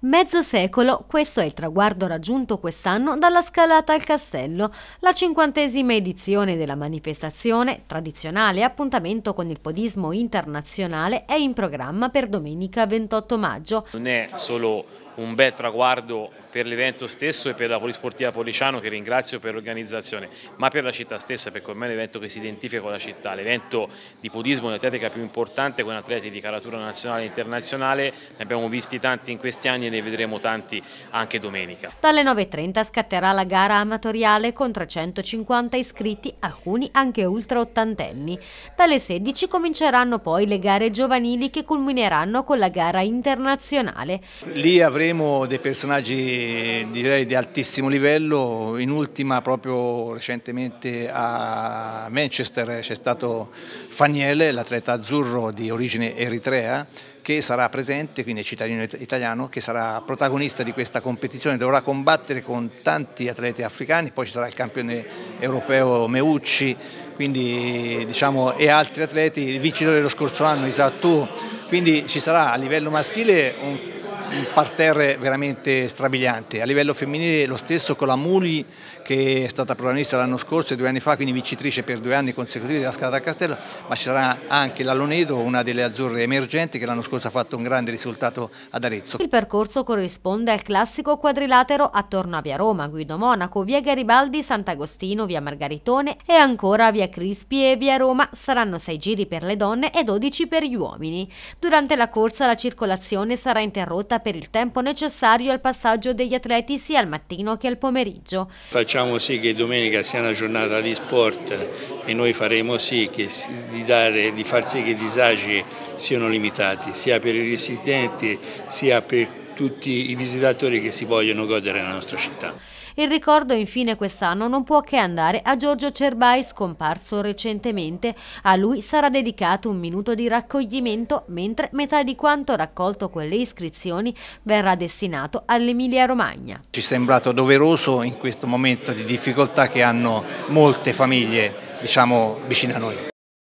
Mezzo secolo, questo è il traguardo raggiunto quest'anno dalla scalata al castello, la cinquantesima edizione della manifestazione, tradizionale appuntamento con il podismo internazionale, è in programma per domenica 28 maggio. Non è solo un bel traguardo per l'evento stesso e per la Polisportiva Policiano che ringrazio per l'organizzazione, ma per la città stessa perché ormai è l'evento che si identifica con la città, l'evento di podismo e atletica più importante con atleti di caratura nazionale e internazionale, ne abbiamo visti tanti in questi anni e ne vedremo tanti anche domenica. Dalle 9.30 scatterà la gara amatoriale con 350 iscritti, alcuni anche ultra ottantenni. Dalle 16 cominceranno poi le gare giovanili che culmineranno con la gara internazionale. Lì avremo dei personaggi direi di altissimo livello, in ultima proprio recentemente a Manchester c'è stato Faniele, l'atleta azzurro di origine eritrea, che sarà presente, quindi è cittadino italiano, che sarà protagonista di questa competizione, dovrà combattere con tanti atleti africani, poi ci sarà il campione europeo Meucci, quindi, diciamo, e altri atleti, il vincitore dello scorso anno Isattu, quindi ci sarà a livello maschile un un parterre veramente strabiliante. A livello femminile lo stesso con la Muli che è stata protagonista l'anno scorso e due anni fa, quindi vincitrice per due anni consecutivi della Scala del Castello, ma ci sarà anche la Lonedo, una delle azzurre emergenti che l'anno scorso ha fatto un grande risultato ad Arezzo. Il percorso corrisponde al classico quadrilatero attorno a Via Roma, Guido Monaco, Via Garibaldi, Sant'Agostino, Via Margaritone e ancora Via Crispi e Via Roma. Saranno sei giri per le donne e 12 per gli uomini. Durante la corsa la circolazione sarà interrotta per il tempo necessario al passaggio degli atleti sia al mattino che al pomeriggio. Facciamo sì che domenica sia una giornata di sport e noi faremo sì che, di, dare, di far sì che i disagi siano limitati, sia per i residenti sia per tutti i visitatori che si vogliono godere nella nostra città. Il ricordo infine quest'anno non può che andare a Giorgio Cerbai scomparso recentemente. A lui sarà dedicato un minuto di raccoglimento mentre metà di quanto raccolto con le iscrizioni verrà destinato all'Emilia Romagna. Ci è sembrato doveroso in questo momento di difficoltà che hanno molte famiglie diciamo, vicine a noi.